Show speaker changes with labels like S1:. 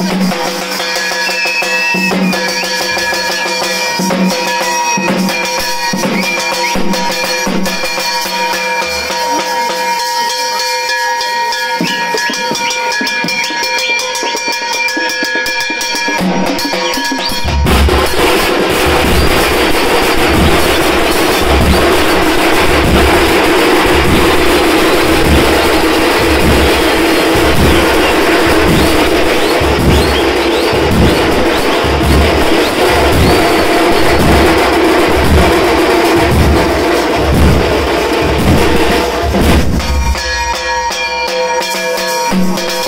S1: Thank you. Música